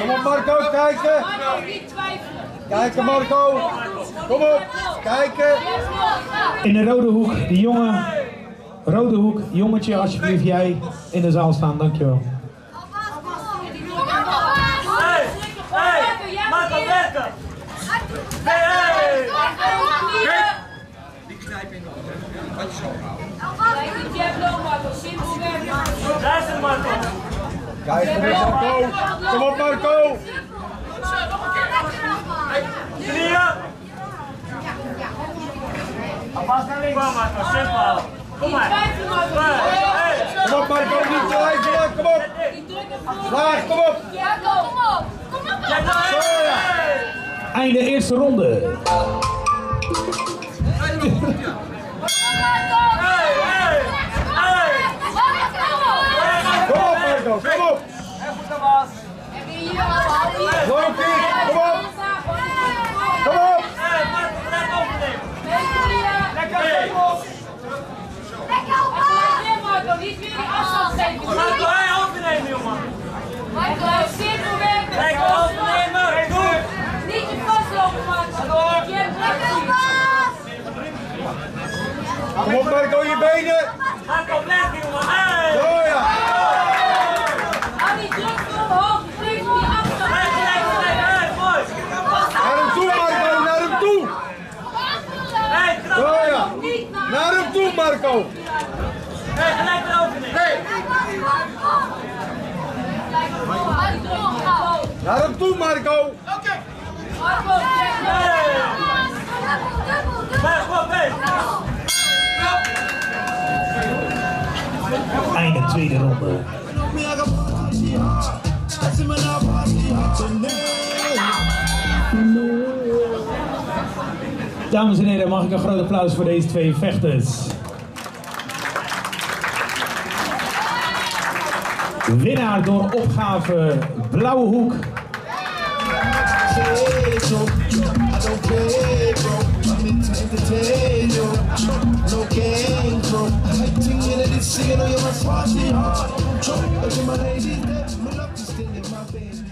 Kom op Marco, kijken. Kijken Marco. Kom op, kijken. In de rode hoek, die jongen. Rode hoek, jongetje, alsjeblieft jij in de zaal staan, dankjewel. Hey, hey, Marco, werken. Hey, hey. Luister Marco. Kijken Marco. Kom op Marco. Knieën. Pas naar links. Kom Marco, simpel. Kom maar. Kom op Marco, niet twijfelen. Kom op. Laag, kom op. Kijk nou, Zo ja. hey. Einde eerste ronde. Kom op Marco, kom op. Loopie, kom op. Kom op. Hey, Marco, blijf overnemen. Hey. Marco, hey, overnemen, jongen. Kijk, overnemen. Goed. Niet je vastlopen, man. Je hebt Kom op Je benen. Marco, blijf, jongen. Hey. Zo ja. Hou die druk voor omhoog. Vlieg voor je afstand. Hey, gelijk, gelijk. Hey, mooi. Naar hem toe Marco, naar hem toe. Hey, trap. Zo ja. Naar hem toe Marco. Hey, gelijk omhoog. Naar hem toe Marco. Marco, Einde tweede ronde. Dames en heren, mag ik een groot applaus voor deze twee vechters. Winnaar door opgave Blauwe Hoek. Watch me hard. Choke, my lady, me love to stay in my bed.